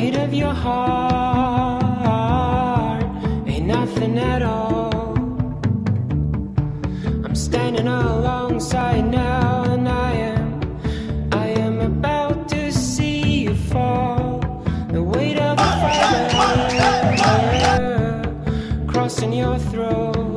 weight of your heart ain't nothing at all. I'm standing alongside now, and I am, I am about to see you fall. The weight of the fire crossing your throat.